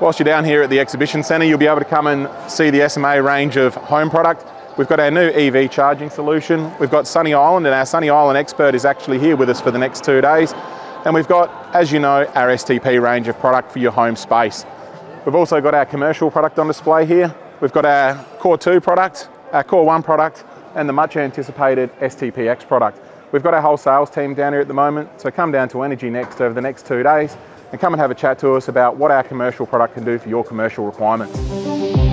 Whilst you're down here at the exhibition centre, you'll be able to come and see the SMA range of home product. We've got our new EV charging solution. We've got Sunny Island, and our Sunny Island expert is actually here with us for the next two days. And we've got, as you know, our STP range of product for your home space. We've also got our commercial product on display here. We've got our Core 2 product, our Core 1 product, and the much anticipated STPX product. We've got our whole sales team down here at the moment, so come down to Energy Next over the next two days and come and have a chat to us about what our commercial product can do for your commercial requirements.